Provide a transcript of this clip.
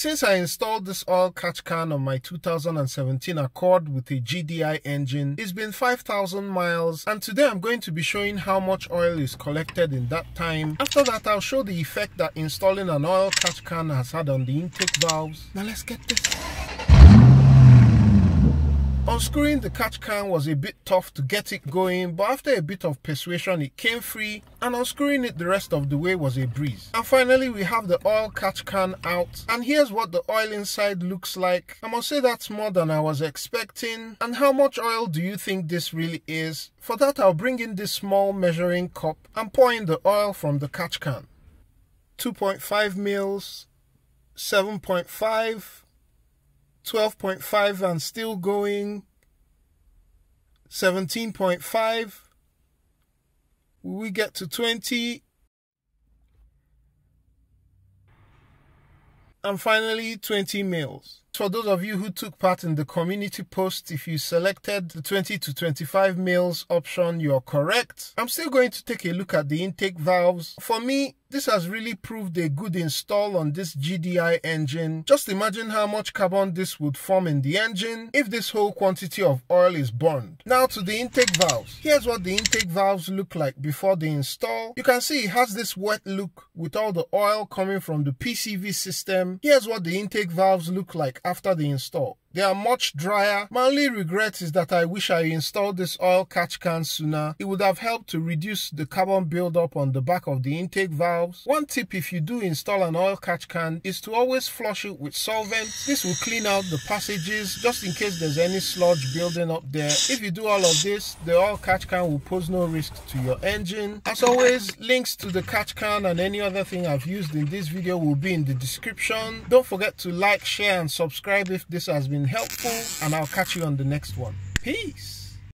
Since I installed this oil catch can on my 2017 Accord with a GDI engine, it's been 5,000 miles and today I'm going to be showing how much oil is collected in that time. After that I'll show the effect that installing an oil catch can has had on the intake valves. Now let's get this. Unscrewing the catch can was a bit tough to get it going, but after a bit of persuasion it came free and unscrewing it the rest of the way was a breeze. And finally we have the oil catch can out and here's what the oil inside looks like. I must say that's more than I was expecting. And how much oil do you think this really is? For that I'll bring in this small measuring cup and pour in the oil from the catch can. 2.5 mils, 7.5 12.5 and still going. 17.5 we get to 20 and finally 20 mils for those of you who took part in the community post, if you selected the 20 to 25 mils option, you're correct. I'm still going to take a look at the intake valves. For me, this has really proved a good install on this GDI engine. Just imagine how much carbon this would form in the engine if this whole quantity of oil is burned. Now to the intake valves. Here's what the intake valves look like before the install. You can see it has this wet look with all the oil coming from the PCV system. Here's what the intake valves look like after the install. They are much drier. My only regret is that I wish I installed this oil catch can sooner. It would have helped to reduce the carbon buildup on the back of the intake valves. One tip if you do install an oil catch can is to always flush it with solvent. This will clean out the passages just in case there's any sludge building up there. If you do all of this, the oil catch can will pose no risk to your engine. As always, links to the catch can and any other thing I've used in this video will be in the description. Don't forget to like, share and subscribe if this has been helpful and I'll catch you on the next one. Peace.